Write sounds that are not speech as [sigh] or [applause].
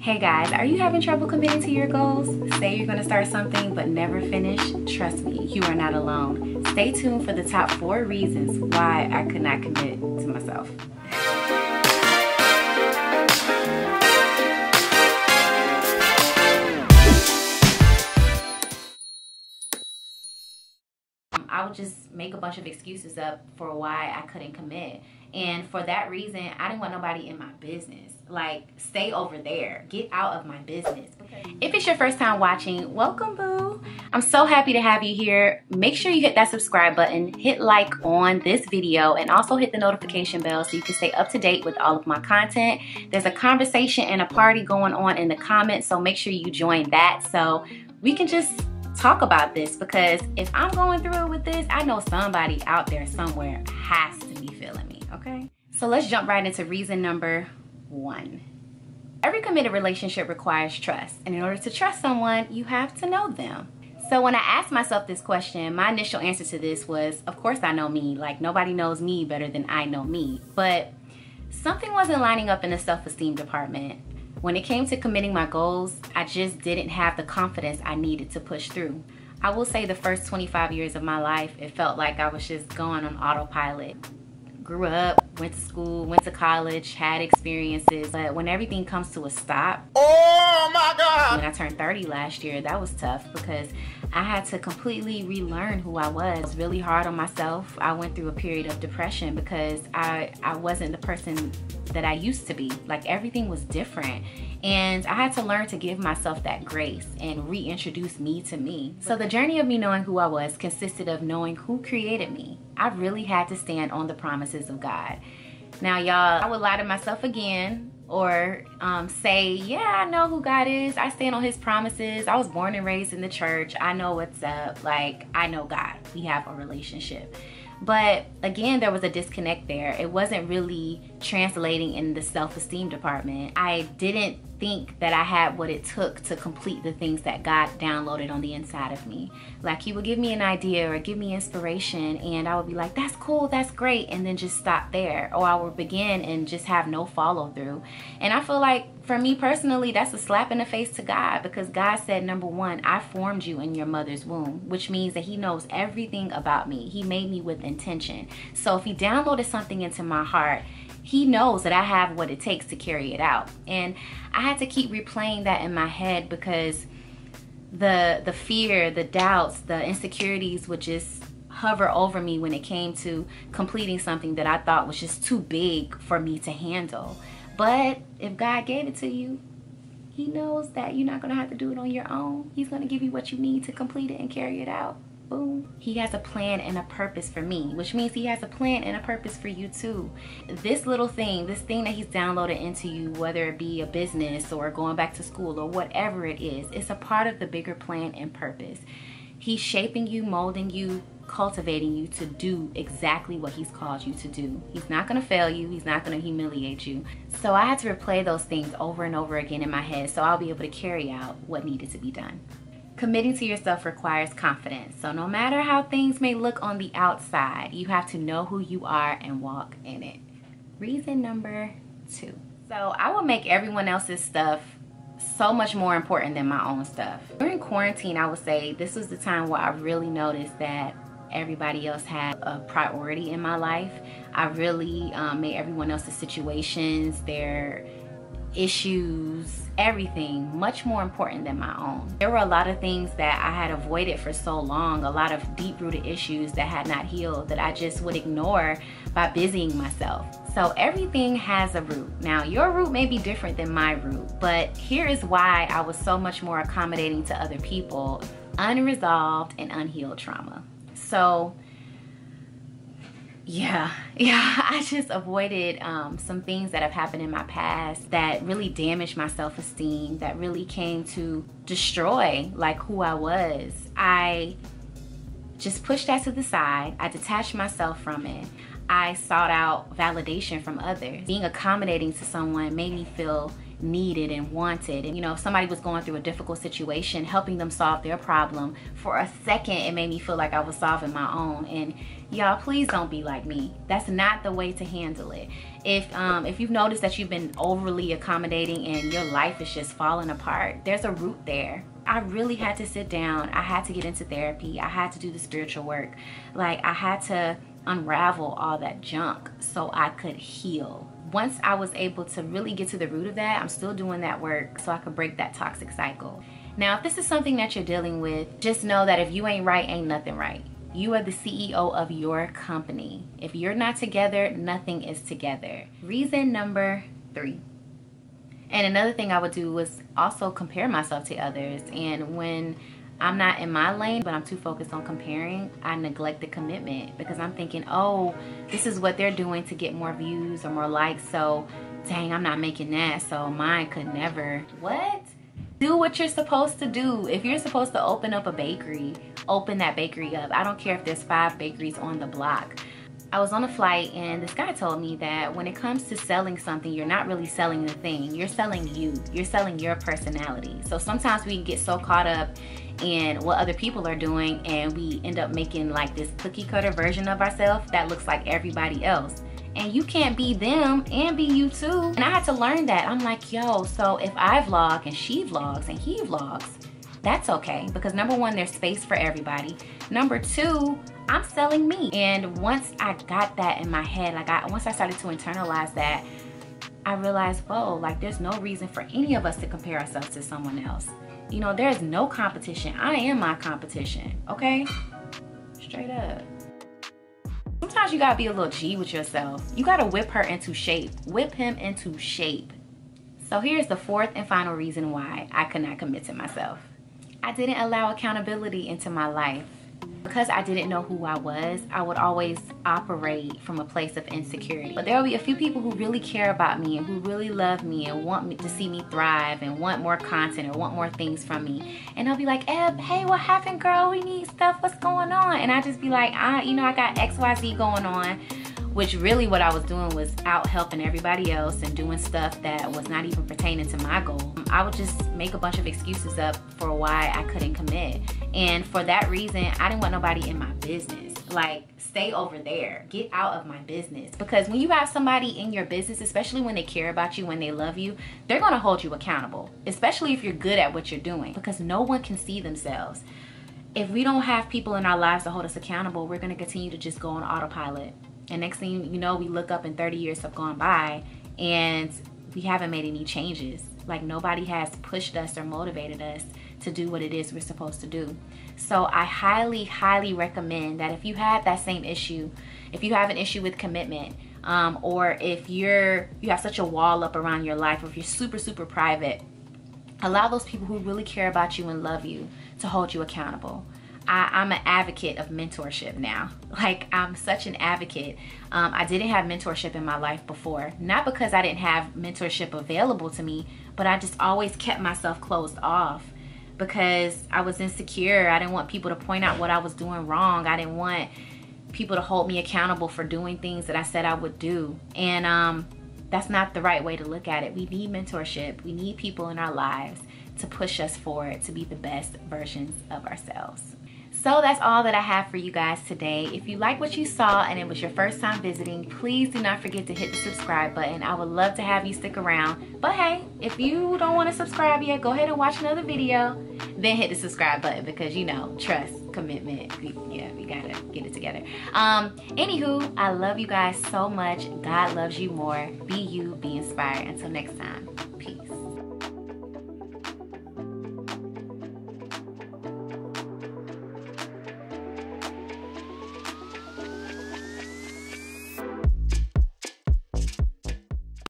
Hey guys, are you having trouble committing to your goals? Say you're gonna start something but never finish? Trust me, you are not alone. Stay tuned for the top four reasons why I could not commit to myself. I would just make a bunch of excuses up for why I couldn't commit. And for that reason, I didn't want nobody in my business. Like, stay over there. Get out of my business. Okay. If it's your first time watching, welcome, boo. I'm so happy to have you here. Make sure you hit that subscribe button, hit like on this video, and also hit the notification bell so you can stay up to date with all of my content. There's a conversation and a party going on in the comments, so make sure you join that so we can just talk about this because if I'm going through it with this, I know somebody out there somewhere has to be feeling me, okay? So let's jump right into reason number one. Every committed relationship requires trust. And in order to trust someone, you have to know them. So when I asked myself this question, my initial answer to this was, of course I know me. Like nobody knows me better than I know me. But something wasn't lining up in the self-esteem department. When it came to committing my goals, I just didn't have the confidence I needed to push through. I will say the first 25 years of my life, it felt like I was just going on autopilot. Grew up, went to school, went to college, had experiences, but when everything comes to a stop, oh my God! When I turned 30 last year, that was tough because I had to completely relearn who I was. Was really hard on myself. I went through a period of depression because I, I wasn't the person that I used to be. Like everything was different. And I had to learn to give myself that grace and reintroduce me to me. So the journey of me knowing who I was consisted of knowing who created me. I really had to stand on the promises of God. Now, y'all, I would lie to myself again or um, say, yeah, I know who God is. I stand on his promises. I was born and raised in the church. I know what's up. Like, I know God. We have a relationship. But again, there was a disconnect there. It wasn't really translating in the self-esteem department. I didn't think that I had what it took to complete the things that God downloaded on the inside of me. Like he would give me an idea or give me inspiration and I would be like, that's cool, that's great, and then just stop there. Or I would begin and just have no follow through. And I feel like for me personally, that's a slap in the face to God because God said, number one, I formed you in your mother's womb, which means that he knows everything about me. He made me with intention. So if he downloaded something into my heart, he knows that I have what it takes to carry it out. And I had to keep replaying that in my head because the the fear, the doubts, the insecurities would just hover over me when it came to completing something that I thought was just too big for me to handle. But if God gave it to you, he knows that you're not going to have to do it on your own. He's going to give you what you need to complete it and carry it out boom. He has a plan and a purpose for me, which means he has a plan and a purpose for you too. This little thing, this thing that he's downloaded into you, whether it be a business or going back to school or whatever it is, it's a part of the bigger plan and purpose. He's shaping you, molding you, cultivating you to do exactly what he's called you to do. He's not gonna fail you, he's not gonna humiliate you. So I had to replay those things over and over again in my head so I'll be able to carry out what needed to be done. Committing to yourself requires confidence. So no matter how things may look on the outside, you have to know who you are and walk in it. Reason number two. So I will make everyone else's stuff so much more important than my own stuff. During quarantine, I would say this was the time where I really noticed that everybody else had a priority in my life. I really um, made everyone else's situations, their issues, everything much more important than my own. There were a lot of things that I had avoided for so long, a lot of deep rooted issues that had not healed that I just would ignore by busying myself. So everything has a root. Now your root may be different than my root, but here is why I was so much more accommodating to other people, unresolved and unhealed trauma. So yeah [laughs] yeah i just avoided um, some things that have happened in my past that really damaged my self-esteem that really came to destroy like who i was. I just pushed that to the side. I detached myself from it. I sought out validation from others. Being accommodating to someone made me feel needed and wanted. And you know, if somebody was going through a difficult situation, helping them solve their problem, for a second it made me feel like I was solving my own. And y'all, please don't be like me. That's not the way to handle it. If um, if you've noticed that you've been overly accommodating and your life is just falling apart, there's a root there. I really had to sit down. I had to get into therapy. I had to do the spiritual work. Like I had to unravel all that junk so I could heal. Once I was able to really get to the root of that, I'm still doing that work so I could break that toxic cycle. Now, if this is something that you're dealing with, just know that if you ain't right, ain't nothing right. You are the CEO of your company. If you're not together, nothing is together. Reason number three. And another thing I would do was also compare myself to others. And when I'm not in my lane, but I'm too focused on comparing, I neglect the commitment because I'm thinking, oh, this is what they're doing to get more views or more likes. So, dang, I'm not making that. So, mine could never. What? Do what you're supposed to do. If you're supposed to open up a bakery, open that bakery up. I don't care if there's five bakeries on the block. I was on a flight and this guy told me that when it comes to selling something, you're not really selling the thing. You're selling you. You're selling your personality. So sometimes we get so caught up in what other people are doing and we end up making like this cookie cutter version of ourselves that looks like everybody else. And you can't be them and be you too. And I had to learn that. I'm like, yo, so if I vlog and she vlogs and he vlogs, that's okay. Because number one, there's space for everybody. Number two, I'm selling me. And once I got that in my head, like I once I started to internalize that, I realized, whoa, like there's no reason for any of us to compare ourselves to someone else. You know, there's no competition. I am my competition, okay? Straight up. Sometimes you gotta be a little G with yourself. You gotta whip her into shape. Whip him into shape. So here's the fourth and final reason why I could not commit to myself. I didn't allow accountability into my life. Because I didn't know who I was, I would always operate from a place of insecurity. But there will be a few people who really care about me and who really love me and want me to see me thrive and want more content or want more things from me. And they'll be like, Eb, hey, what happened, girl? We need stuff. What's going on? And I just be like, I, you know, I got XYZ going on which really what I was doing was out helping everybody else and doing stuff that was not even pertaining to my goal. I would just make a bunch of excuses up for why I couldn't commit. And for that reason, I didn't want nobody in my business. Like, stay over there. Get out of my business. Because when you have somebody in your business, especially when they care about you, when they love you, they're gonna hold you accountable. Especially if you're good at what you're doing. Because no one can see themselves. If we don't have people in our lives to hold us accountable, we're gonna continue to just go on autopilot and next thing you know, we look up and 30 years have gone by and we haven't made any changes. Like nobody has pushed us or motivated us to do what it is we're supposed to do. So I highly, highly recommend that if you have that same issue, if you have an issue with commitment, um, or if you're you have such a wall up around your life, or if you're super, super private, allow those people who really care about you and love you to hold you accountable. I, am an advocate of mentorship now. [laughs] Like I'm such an advocate. Um, I didn't have mentorship in my life before. Not because I didn't have mentorship available to me, but I just always kept myself closed off because I was insecure. I didn't want people to point out what I was doing wrong. I didn't want people to hold me accountable for doing things that I said I would do. And um, that's not the right way to look at it. We need mentorship. We need people in our lives to push us forward to be the best versions of ourselves. So that's all that I have for you guys today. If you like what you saw and it was your first time visiting, please do not forget to hit the subscribe button. I would love to have you stick around. But hey, if you don't want to subscribe yet, go ahead and watch another video. Then hit the subscribe button because you know, trust, commitment. Yeah, we gotta get it together. Um, anywho, I love you guys so much. God loves you more. Be you, be inspired. Until next time.